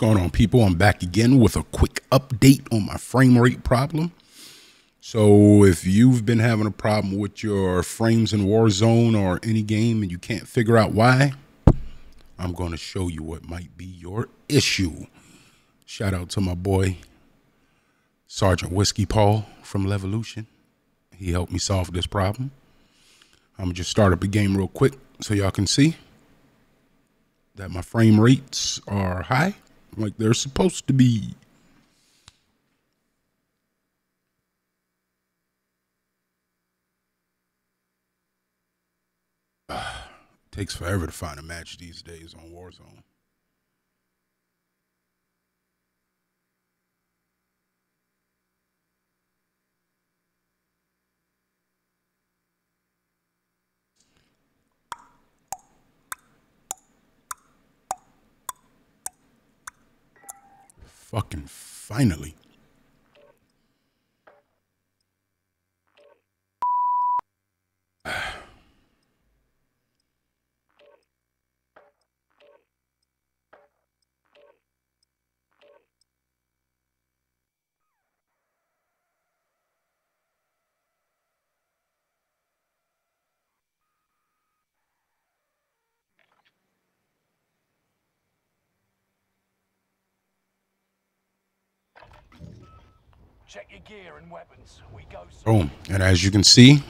going on, people? I'm back again with a quick update on my frame rate problem. So, if you've been having a problem with your frames in Warzone or any game and you can't figure out why, I'm going to show you what might be your issue. Shout out to my boy, Sergeant Whiskey Paul from Levolution. He helped me solve this problem. I'm going to just start up a game real quick so y'all can see that my frame rates are high like they're supposed to be. Takes forever to find a match these days on Warzone. Fucking finally. Check your gear and weapons. We go. Boom. Oh, and as you can see,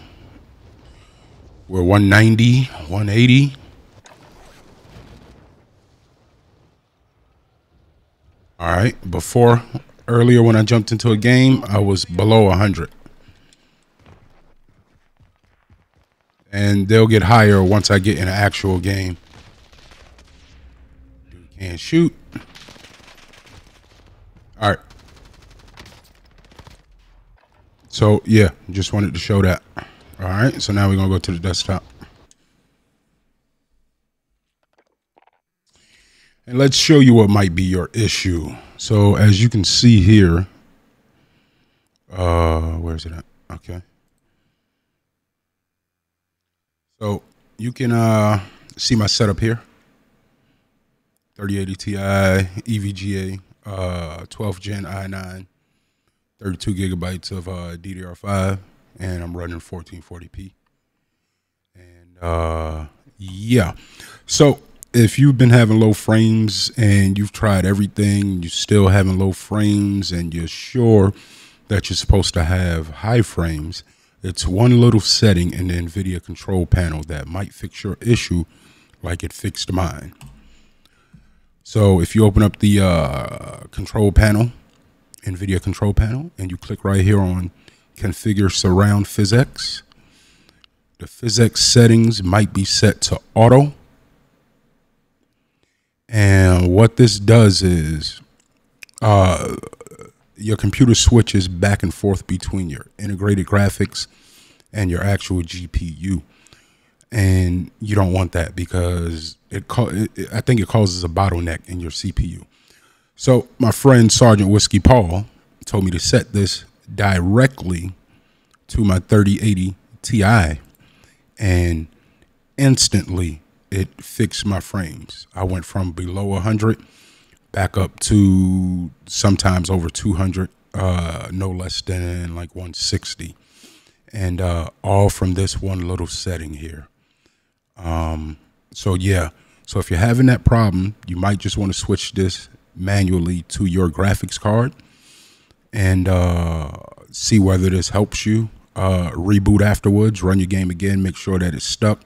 we're 190, 180. All right. Before, earlier when I jumped into a game, I was below 100. And they'll get higher once I get in an actual game. can't shoot. All right. So yeah, just wanted to show that. All right, so now we're gonna go to the desktop. And let's show you what might be your issue. So as you can see here, uh, where's it at? Okay. So you can uh, see my setup here. 3080 Ti, EVGA, uh, 12 Gen i9, 32 gigabytes of uh, DDR5, and I'm running 1440p. And uh, yeah, so if you've been having low frames and you've tried everything, you're still having low frames, and you're sure that you're supposed to have high frames, it's one little setting in the NVIDIA control panel that might fix your issue like it fixed mine. So if you open up the uh, control panel NVIDIA control panel and you click right here on configure surround PhysX. The PhysX settings might be set to auto. And what this does is uh, your computer switches back and forth between your integrated graphics and your actual GPU. And you don't want that because it, it I think it causes a bottleneck in your CPU. So my friend Sergeant Whiskey Paul told me to set this directly to my 3080 Ti and instantly it fixed my frames. I went from below 100 back up to sometimes over 200, uh, no less than like 160. And uh, all from this one little setting here. Um, so, yeah. So, if you're having that problem, you might just want to switch this manually to your graphics card and uh, see whether this helps you. Uh, reboot afterwards, run your game again, make sure that it's stuck.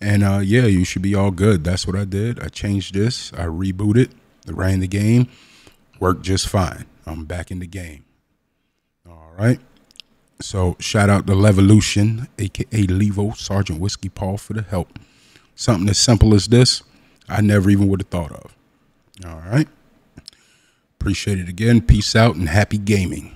And uh, yeah, you should be all good. That's what I did. I changed this, I rebooted, ran the game, worked just fine. I'm back in the game. All right. So shout out to Levolution, aka Levo, Sergeant Whiskey Paul for the help. Something as simple as this, I never even would have thought of. All right. Appreciate it again. Peace out and happy gaming.